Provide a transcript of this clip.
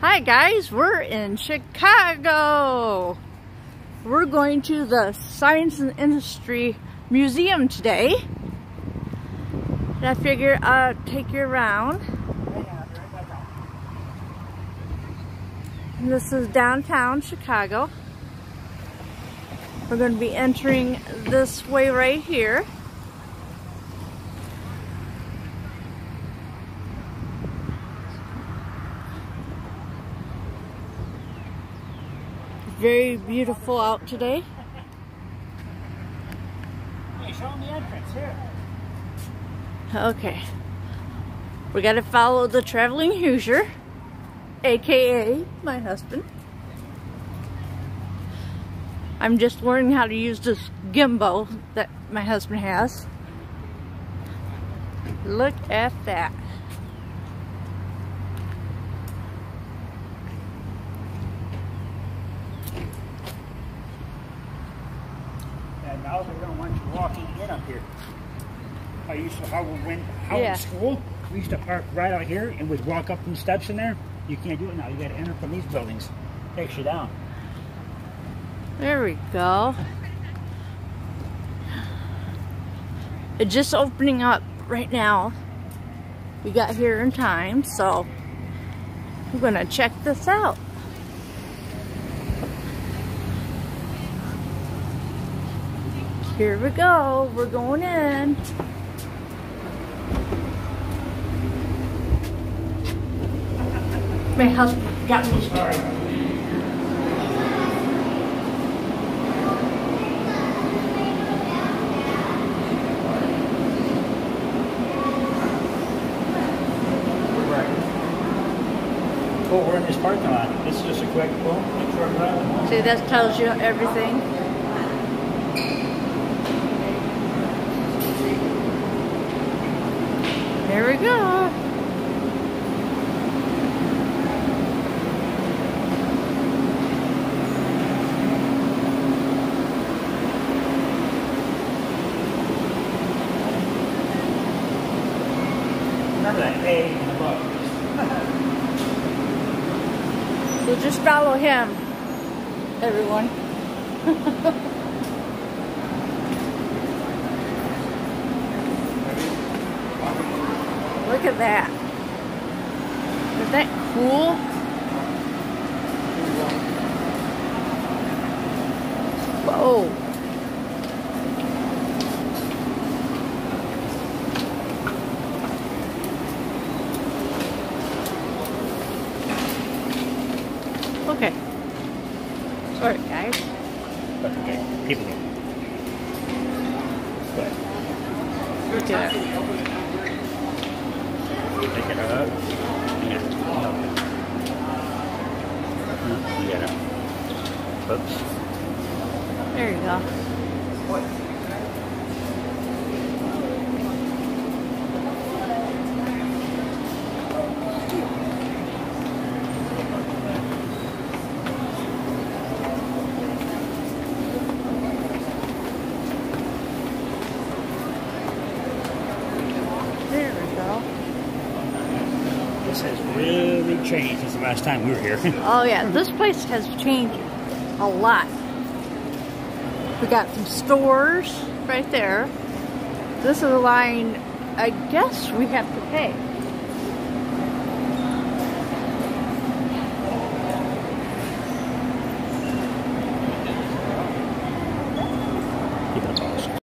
Hi guys, we're in Chicago. We're going to the Science and Industry Museum today. And I figure I'll take you around. And this is downtown Chicago. We're going to be entering this way right here. Very beautiful out today. Hey, show them the entrance here. Okay. We gotta follow the traveling Hoosier, aka my husband. I'm just learning how to use this gimbal that my husband has. Look at that. Now they don't want you walking in up here. I used to, how, when, how Yeah. in school, we used to park right out here and we'd walk up some steps in there. You can't do it now. You got to enter from these buildings. Takes you down. There we go. It's just opening up right now. We got here in time, so we're gonna check this out. Here we go. We're going in. My husband got me started. Oh, we're in this parking lot. This is just a quick, boom, short drive. See, that tells you everything. There we go. Remember that A in the book. So just follow him, everyone. Look at that. Is that cool? Whoa. Okay. Sorry, guys. But okay, people But Look at it. Pick it up. Oops. There you go. There we go. This has really changed since the last time we were here. Oh yeah, this place has changed a lot. We got some stores right there. This is a line I guess we have to pay.